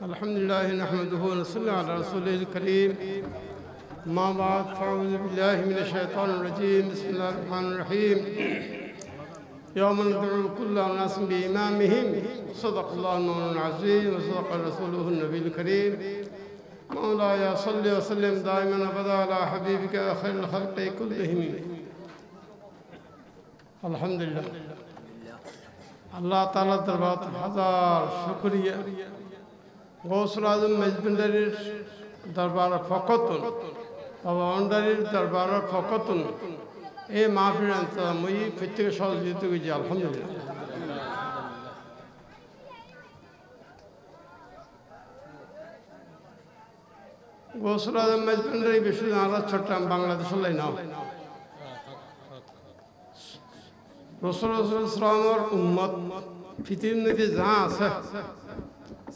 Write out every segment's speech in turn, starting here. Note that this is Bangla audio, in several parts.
الحمد لله نحمده ونصلي على رسوله الكريم. ما بعد فأعوذ بالله من الشيطان الرجيم. بسم الله الرحمن الرحيم. يوم ندعو كل الناس بإمامهم. صدق الله المولى العظيم وصدق رسوله النبي الكريم. مولاي صل وسلم دائما أبدا على حبيبك خير الخلق كلهم. الحمد لله الله تعالى دربات هزار شكريا গৌসুল আজম মেজবিন্ডারির দরবার ফকতুন, বাবা অন্ডারির দরবার ফকতুন। এই মাহফিল মুই প্রত্যেক সহযোগিতা করছি, আলহামদুলিল্লাহ। গৌসুল আজম মেজবিন্ডারি বেশি আমরা ছোট্ট বাংলাদেশ নাও। রসুল রসুলামর উম্মত, পৃথিবীর মধ্যে যা আছে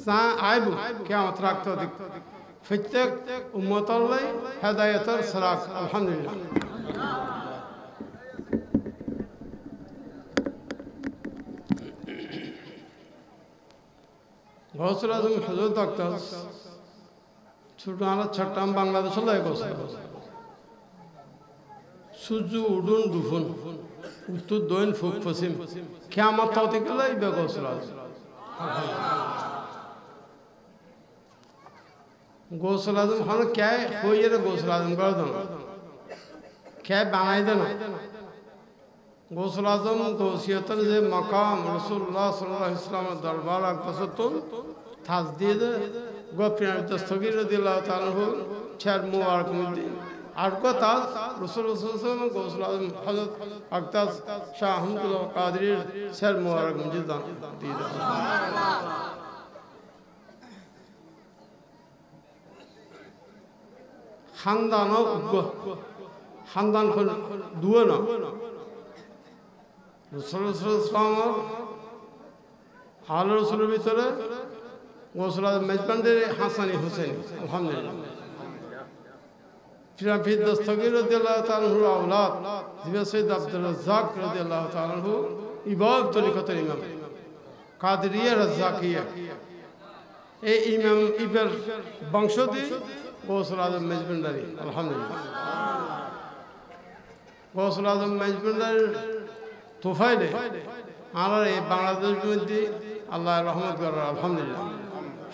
যা আইব কেমত রাখতে প্রত্যেক উম্মতল্লাই হেদায়তর সরাক আলহামদুলিল্লাহ। গৌসুল আজম হজরত ডাক্তার, ছোট আমরা ছট্টাম বাংলাদেশ লাই গৌসুল। সূর্য উডুন, দুফুন, উত্তর দক্ষিণ পূব পশ্চিম। কেমন তত গেলে বেগসরা গোসল আজম। হন কে হইয়ে গোসল আজম করে দেন কে বানাই দেন গোসল আজম গৌসিয়তের যে মকাম রসুল্লাহ সাল্লাহ ইসলামের দরবার আকবসতুন থাজ দিয়ে দে গোপিনাথ দস্তগির দিল্লাহ তালহ ছের মুবারক মুদ্দিন আর কথা রসুল রসুল গৌসল আজম হজরত আক্তাস শাহ আহমদুল্লাহ কাদরির শের মুবারক মসজিদ দিয়ে খানদান খানদান দুয়ে না। রসুল রসুল ইসলামর হাল রসুলের ভিতরে আজম মেজবান্ডের হাসানি হোসেন আলহামদুলিল্লাহ। ফিরাফিদ দস্তগির রদিয়াল্লাহ তাআলাহুর আওলাদ জিবা আব্দুর রাজ্জাক রদিয়াল্লাহু তাআলাহু ইবাদ তরিকতের ইমাম। কাদরিয়া রাজ্জাকিয়া। এই ইমাম ইবের গৌসুল আজম মেজবান্ডারি আলহামদুলিল্লাহ। গৌসুল আজম মেজবান্ডারির তোফাইলে আর এই বাংলাদেশ মধ্যে আল্লাহ রহমত করার আলহামদুলিল্লাহ।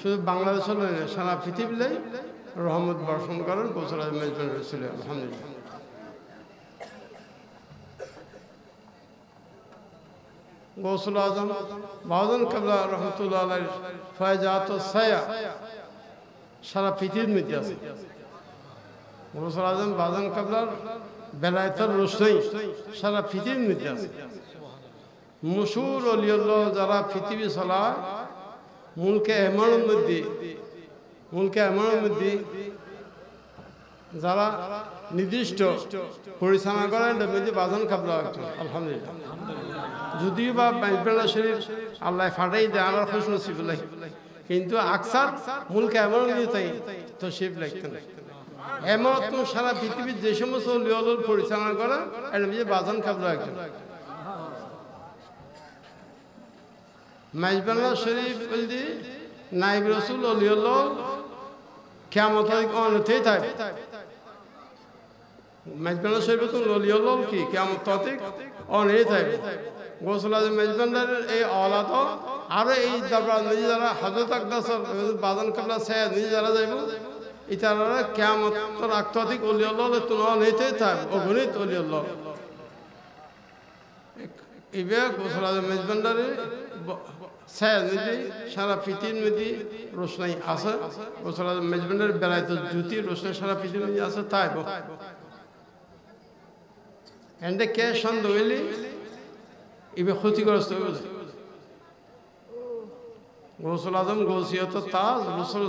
শুধু বাংলাদেশের নয় সারা পৃথিবীলাই রহমত বর্ষণ করেন গোসল মেজবান রসুল আলহামদুলিল্লাহ। গৌসুল আজম বাউদন কাবলা রহমতুল্লাহ ফয়জাত সায়া সারা পৃথিবীর মধ্যে আছে। আজম বাদন কাবলার বেলায়তর রোশনাই সারা পৃথিবীর মধ্যে আছে। মশুর অলিউল্লাহ যারা পৃথিবী চলায়, মুলকে এমনের মধ্যে, মুলকে এমনের মধ্যে যারা নির্দিষ্ট পরিচালনা করেন মধ্যে বাজন কাবলা আলহামদুলিল্লাহ। যদিও বা শরীর আল্লাহ ফাটাই দেয় আমার খুশ নসিবুল্লাহ কিন্তু আকসার মুলকে এমন তো শিব লাগতেন এমন সারা পৃথিবীর যে সমস্ত লিওল পরিচালনা করা, এটা নিজে বাজন কাবলা একজন। মাইজবাল্লা শরীফ নাইব রসুল ও অলিউল্লাহ কেমত অনুতেই থাকে। মেজবান্ডার শরীফ তো অলিউল্লাহ কি? কেমত ততিক অনেই থাকে গোসল আজম এই অলাদ আরও এই দরবার নিজে যারা হাজরত আকদাস বাদন কাবলা সে নিজে যারা যাইব। ইতারা কেমত আক্তাধিক অলিউল্লাহ তুমি অনেইতেই থাকে অগণিত অলিউল্লাহ এবার গোসল সারা রোশনাই আছে। গোসল আজম মেজবান্ডারের বেলায় তো জ্যোতি রোশনাই সারা মধ্যে আছে, তাই এন্ডে কে সন্দেহ হইলে? এবার ক্ষতিগ্রস্ত হয়ে যায় গোসল আজম গৌসিয়ত তাজ, রসুল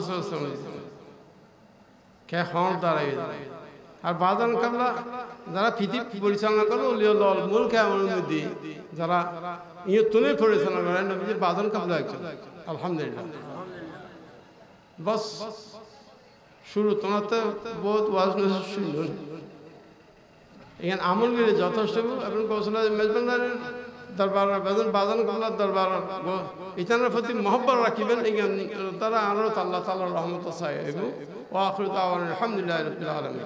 কে হর দাঁড়াই আর বাদান কাবলা যারা পৃথিবী পরিচালনা করে ওলিও লল মূল কেমন মধ্যে যারা ইয়ে তুমি পরিচালনা করেন যে বাদন কাবলা একজন। আলহামদুলিল্লাহ। বস, শুরু তোমার তো বহুত ওয়াজ শুনলেন। এখানে আমল মিলে যথেষ্ট এবং কৌশল মেজবানের দরবার বেদন বাদন গোলার দরবার ইতানের প্রতি মহব্বর রাখিবেন তারা আরও আল্লাহ তাল্লাহ রহমত সাহেব ও আখরুত আলহামদুলিল্লাহ আলমী